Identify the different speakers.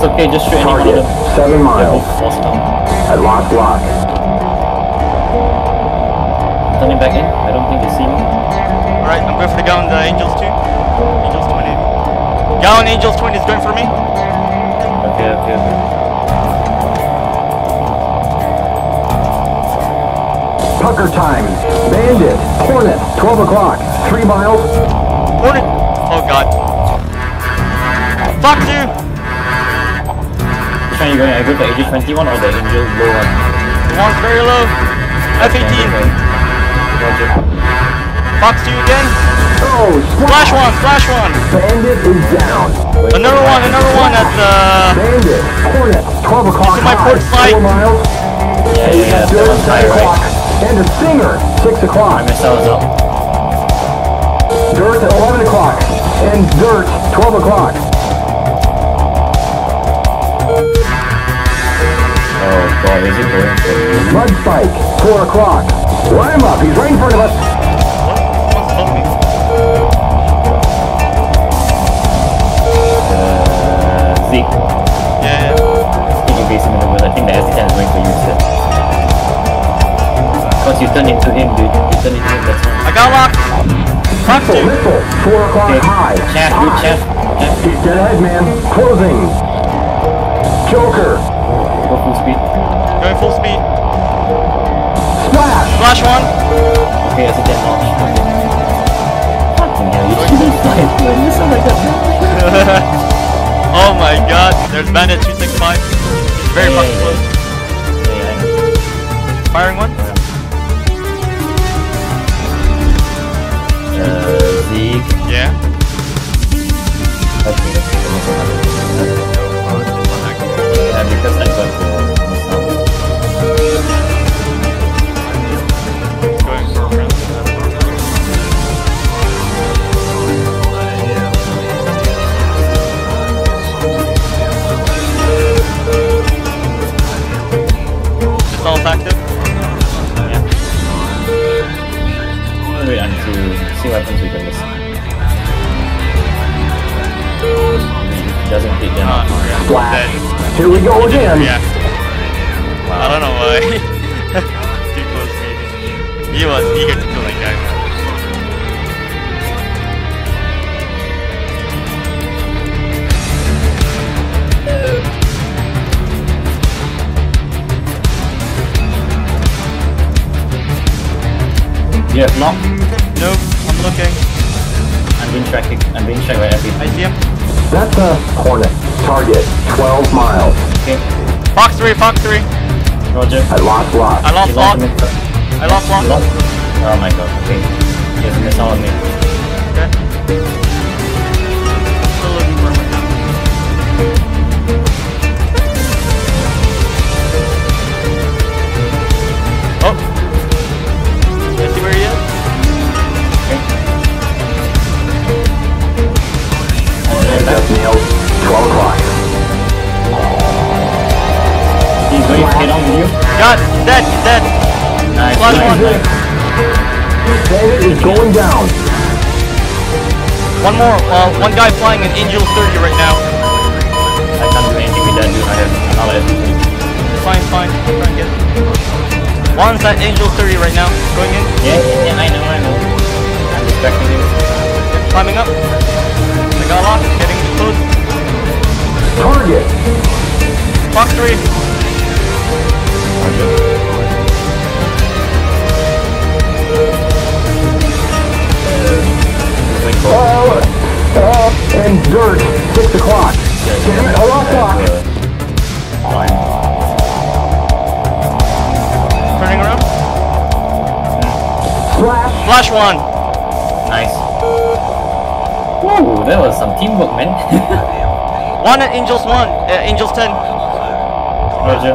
Speaker 1: It's okay, just shoot any one of
Speaker 2: 7
Speaker 1: They're
Speaker 2: miles.
Speaker 1: both lost.
Speaker 2: At lock block.
Speaker 1: Turning back in. I don't think they see me.
Speaker 3: Alright, I'm going for the Gallon the uh, Angels 2. Angels 20. Gallon Angels 20 is going for me.
Speaker 1: Okay, okay, okay.
Speaker 2: Pucker time. Bandit. Hornet. 12 o'clock. 3 miles.
Speaker 3: Hornet. Oh god. Fuck you!
Speaker 1: Which one are you going? I go the AG21 or the Angel low one?
Speaker 3: The one's very low. F18.
Speaker 1: Roger.
Speaker 3: Fox 2 again.
Speaker 2: Oh,
Speaker 3: Flash
Speaker 2: splash.
Speaker 3: one, splash one.
Speaker 2: Bandit is down.
Speaker 3: Another one, another one at the...
Speaker 2: Bandit. Hornet. 12 o'clock.
Speaker 3: To my
Speaker 2: high,
Speaker 3: port side.
Speaker 2: 4 miles.
Speaker 1: Yeah, yeah, yeah. That
Speaker 2: Dirt,
Speaker 1: one's high,
Speaker 2: 10 o'clock.
Speaker 1: right?
Speaker 2: And a Stinger. 6
Speaker 1: I
Speaker 2: o'clock.
Speaker 1: missed ours up.
Speaker 2: Dirt at 11 o'clock. And Dirt. 12 o'clock.
Speaker 1: Oh god, is it going for you?
Speaker 2: Mud Spike. 4 o'clock. Line him up. He's right in front of us.
Speaker 3: What? Someone's above me.
Speaker 1: Uh, Zeke.
Speaker 3: Yeah, yeah.
Speaker 1: I think base him in the middle. I think the SC10 is going for you, sir. Because you turn into him, dude. You turn into him, that's fine.
Speaker 3: I got locked. Fox
Speaker 2: Missile.
Speaker 3: 2.
Speaker 2: Missile. 4 o'clock
Speaker 1: Okay.
Speaker 2: high.
Speaker 1: Chef, good chef. Chef,
Speaker 2: He's dead ahead, man. Closing.
Speaker 3: One.
Speaker 1: Okay, SC10 launch. Okay. Fucking hell, you shouldn't fly, man. You sound like a...
Speaker 3: Oh my god. There's Bandit 265. He's very fucking
Speaker 1: Wait until see what happens with the missile. Maybe if it doesn't hit, then
Speaker 3: Ah,
Speaker 1: I'll
Speaker 3: yeah.
Speaker 2: Flash. Here we go again.
Speaker 3: Yeah. I don't know why. Too close maybe. He was eager to kill
Speaker 1: You have knock.
Speaker 3: Nope, I'm looking.
Speaker 1: I'm being tracked. I'm being tracked by every.
Speaker 3: I see him.
Speaker 2: That's a Hornet. Target. 12 miles.
Speaker 1: Okay.
Speaker 3: Fox 3, Fox 3.
Speaker 1: Roger.
Speaker 2: At lock.
Speaker 3: I lost
Speaker 1: You
Speaker 3: lock.
Speaker 1: lost the.
Speaker 3: I lost lock.
Speaker 1: Lock. Oh my god. Okay. He has a missile on me. You.
Speaker 3: Got he's dead, he's dead.
Speaker 1: Nice.
Speaker 3: Flash
Speaker 1: nice,
Speaker 3: one.
Speaker 1: nice.
Speaker 2: Is going down.
Speaker 3: One more, uh, one guy flying an Angel 30 right now.
Speaker 1: I can't do anything with that dude. I have another everything.
Speaker 3: Fine, fine. Try and get it. One's at Angel 30 right now. Going in,
Speaker 1: Yeah, yeah, yeah, I know, I know. I'm distracting him.
Speaker 3: climbing up. I got locked, getting close.
Speaker 2: Target.
Speaker 3: Fox 3.
Speaker 2: And Dirt. 6 o'clock. Damn. A lock block.
Speaker 1: Fine.
Speaker 3: Turning around.
Speaker 2: Splash.
Speaker 3: Flash 1.
Speaker 1: Nice. Woo, that was some teamwork, man.
Speaker 3: One at Angels 1. Uh, Angels 10.
Speaker 1: Roger.